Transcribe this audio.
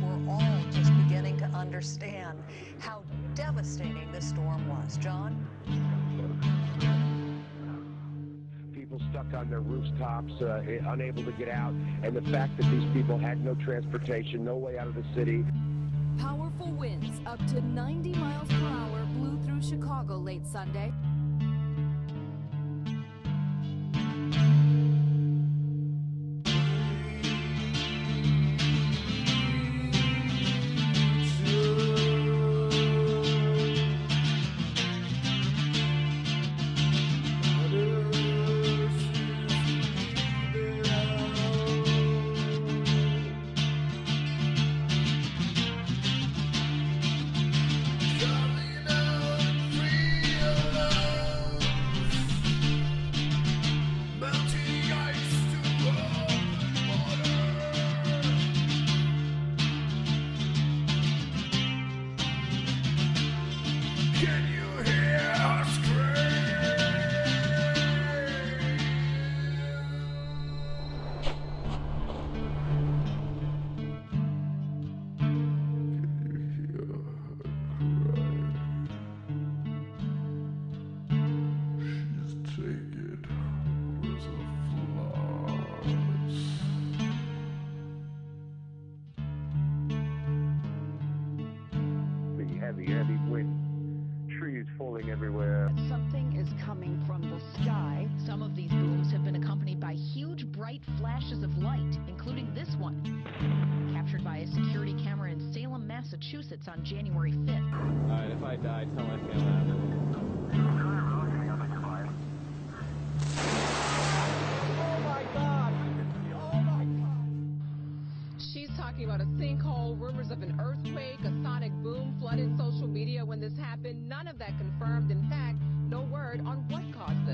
we're all just beginning to understand how devastating this storm was. John? People stuck on their rooftops, uh, unable to get out, and the fact that these people had no transportation, no way out of the city. Powerful winds up to 90 miles per hour blew through Chicago late Sunday. light, including this one, captured by a security camera in Salem, Massachusetts on January 5th. All right, if I die, tell my family I'm talking about a sinkhole, rumors of an earthquake, a sonic boom flooded social media when this happened. None of that confirmed. In fact, no word on what caused